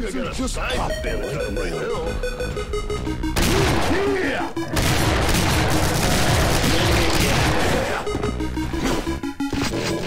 think I got a just side benefit right now. Yeah! yeah.